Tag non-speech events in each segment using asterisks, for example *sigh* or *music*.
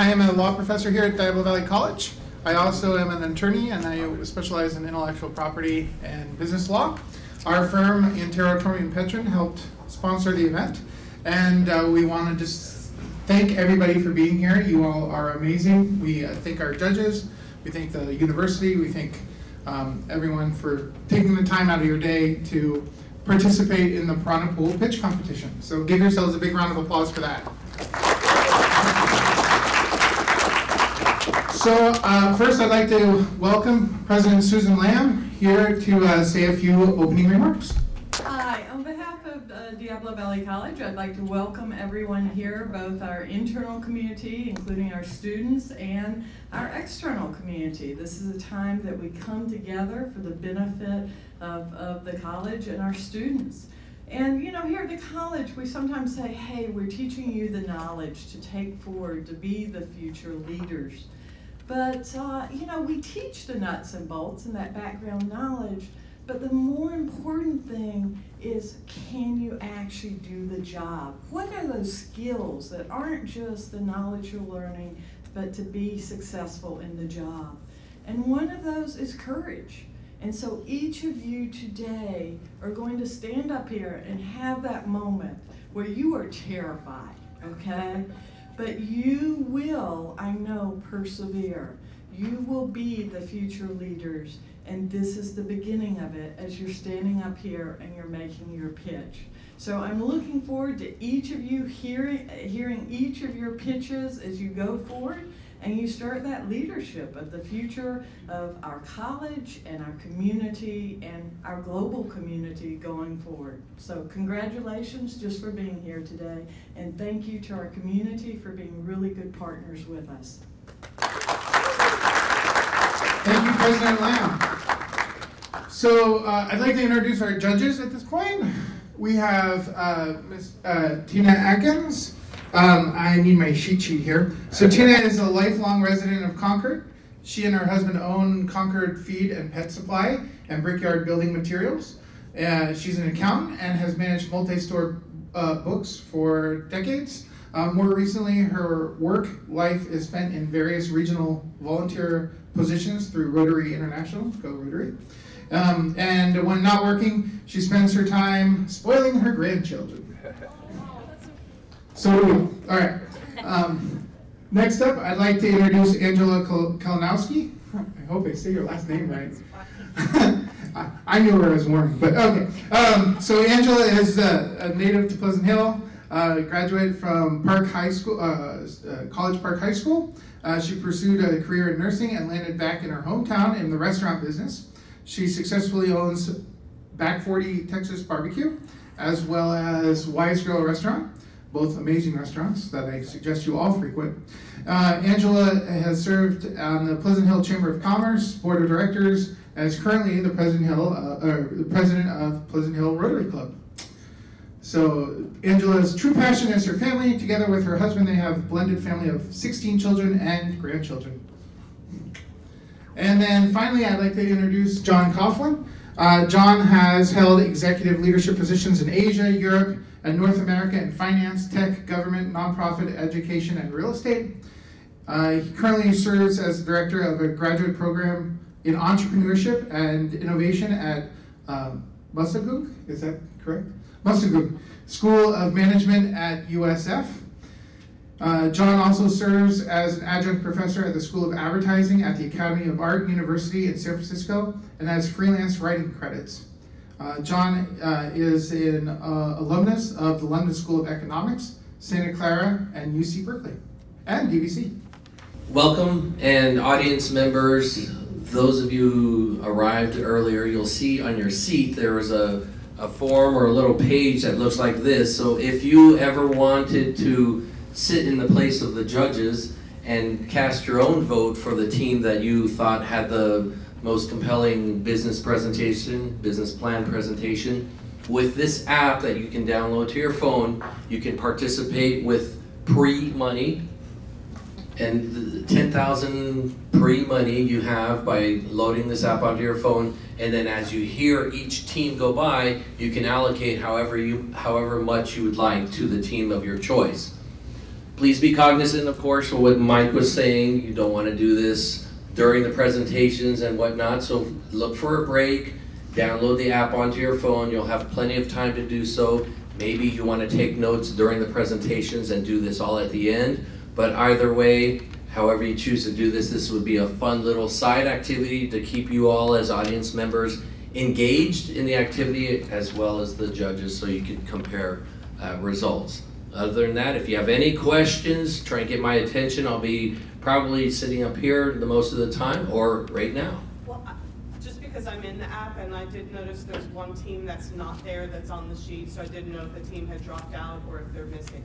I am a law professor here at Diablo Valley College. I also am an attorney and I specialize in intellectual property and business law. Our firm, Intero Torme Petrin, helped sponsor the event. And uh, we want to just thank everybody for being here. You all are amazing. We uh, thank our judges. We thank the university. We thank um, everyone for taking the time out of your day to participate in the Piranha Pool pitch competition. So give yourselves a big round of applause for that. So uh, first I'd like to welcome President Susan Lamb here to uh, say a few opening remarks. Hi, on behalf of uh, Diablo Valley College, I'd like to welcome everyone here, both our internal community, including our students, and our external community. This is a time that we come together for the benefit of, of the college and our students. And you know, here at the college, we sometimes say, hey, we're teaching you the knowledge to take forward, to be the future leaders. But, uh, you know, we teach the nuts and bolts and that background knowledge, but the more important thing is can you actually do the job? What are those skills that aren't just the knowledge you're learning, but to be successful in the job? And one of those is courage. And so each of you today are going to stand up here and have that moment where you are terrified, okay? But you will, I know, persevere. You will be the future leaders and this is the beginning of it as you're standing up here and you're making your pitch. So I'm looking forward to each of you hearing, hearing each of your pitches as you go forward and you start that leadership of the future of our college and our community and our global community going forward. So congratulations just for being here today and thank you to our community for being really good partners with us. Thank you, President Lamb. So uh, I'd like to introduce our judges at this point. We have uh, Ms. Uh, Tina Atkins. Um, I need my sheet sheet here. So Tina is a lifelong resident of Concord. She and her husband own Concord Feed and Pet Supply and Brickyard Building Materials. Uh, she's an accountant and has managed multi-store uh, books for decades. Um, more recently, her work life is spent in various regional volunteer positions through Rotary International, go Rotary. Um, and when not working, she spends her time spoiling her grandchildren. *laughs* So do we. All right. Um, next up, I'd like to introduce Angela Kalinowski. I hope I say your last name right. *laughs* I, knew her as Warren, but okay. Um, so Angela is a, native to Pleasant Hill, uh, graduated from Park High School, uh, uh, College Park High School. Uh, she pursued a career in nursing and landed back in her hometown in the restaurant business. She successfully owns Back 40 Texas Barbecue, as well as Wise Grill Restaurant, both amazing restaurants that I suggest you all frequent. Uh, Angela has served on the Pleasant Hill Chamber of Commerce Board of Directors, and is currently the Pleasant Hill, uh, uh, the president of Pleasant Hill Rotary Club. So Angela's true passion is her family. Together with her husband, they have a blended family of 16 children and grandchildren. And then finally, I'd like to introduce John Coughlin. Uh, John has held executive leadership positions in Asia, Europe, North America in finance, tech, government, nonprofit, education, and real estate. Uh, he currently serves as director of a graduate program in entrepreneurship and innovation at um, is that correct? Masagung School of Management at USF. Uh, John also serves as an adjunct professor at the School of Advertising at the Academy of Art University in San Francisco and has freelance writing credits. Uh, John uh, is an uh, alumnus of the London School of Economics, Santa Clara, and UC Berkeley, and DVC. Welcome, and audience members, those of you who arrived earlier, you'll see on your seat there was a, a form or a little page that looks like this. So if you ever wanted to sit in the place of the judges and cast your own vote for the team that you thought had the most compelling business presentation, business plan presentation. With this app that you can download to your phone, you can participate with pre-money and the 10,000 pre-money you have by loading this app onto your phone and then as you hear each team go by, you can allocate however you however much you would like to the team of your choice. Please be cognizant, of course, of what Mike was saying. You don't want to do this during the presentations and whatnot. So look for a break, download the app onto your phone. You'll have plenty of time to do so. Maybe you want to take notes during the presentations and do this all at the end. But either way, however you choose to do this, this would be a fun little side activity to keep you all as audience members engaged in the activity as well as the judges so you can compare uh, results. Other than that, if you have any questions, try and get my attention. I'll be probably sitting up here the most of the time or right now. Well, just because I'm in the app and I did notice there's one team that's not there that's on the sheet, so I didn't know if the team had dropped out or if they're missing.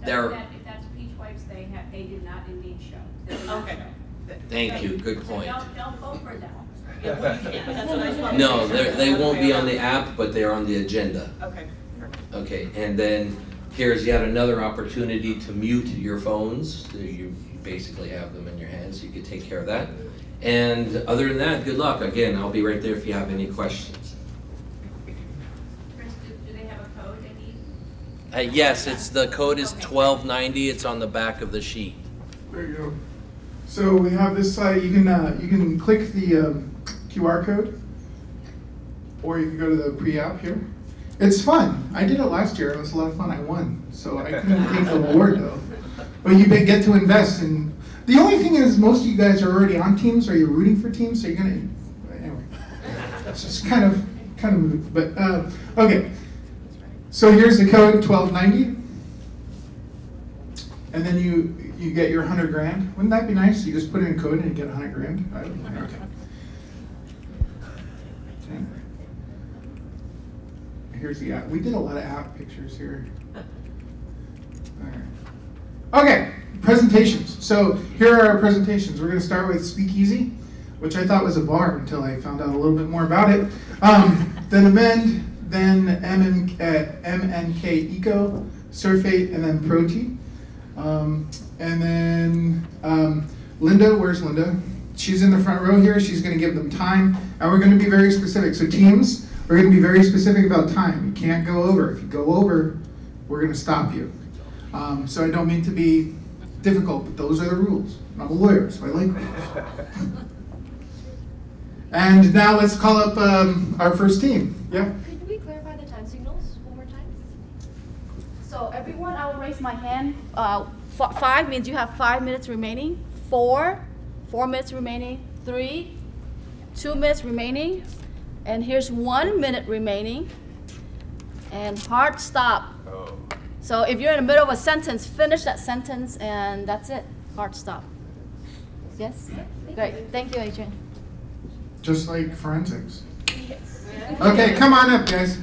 So There- if that, if that's Peach Wipes, they have, they did not indeed show. They did not Okay. show. Th- Thank you, good So point. don't, don't vote for them. *laughs* Yeah, well, you can't, that's what I just wanted to No, they're- they won't be on the app, but they're on the agenda. Okay. Okay, and then here's yet another opportunity to mute your phones. So You basically have them in your hands, so you could take care of that. And other than that, good luck. Again, I'll be right there if you have any questions. Chris, do, do they have a code they need? Uh, yes, it's, the code is twelve ninety, it's on the back of the sheet. There you go. So we have this site, you can, uh, you can click the um, QR code, or you can go to the pre-app here. It's fun. I did it last year. It was a lot of fun. I won, so I couldn't take the *laughs* award though. But you get to invest in. The only thing is, most of you guys are already on teams, or you're rooting for teams, so you're gonna. Anyway, it's just kind of, kind of. But uh, okay. So here's the code, twelve ninety. And then you you get your hundred grand. Wouldn't that be nice? You just put in code and you get a hundred grand. I don't know. Okay. Here's the app. We did a lot of app pictures here. Alright. Okay, presentations. So here are our presentations. We're going to start with Speakeasy, which I thought was a bar until I found out a little bit more about it. Um, then Amend, then MN, uh, MNK Eco, Surfate, and then Proti. Um, and then um, Linda, where's Linda? She's in the front row here. She's going to give them time, and we're going to be very specific. So teams, we're going to be very specific about time. You can't go over. If you go over, we're going to stop you. Um, so I don't mean to be difficult, but those are the rules. I'm a lawyer, so I like rules. *laughs* And now let's call up um, our first team. Yeah. Could we clarify the time signals one more time? So everyone, I will raise my hand. Uh, f- five means you have five minutes remaining. Four, four minutes remaining. Three, two minutes remaining. And here's one minute remaining. And hard stop. So if you're in the middle of a sentence, finish that sentence and that's it. Hard stop. Yes? Great. Thank you, Adrian. Just like forensics. Yes. Okay, come on up, guys.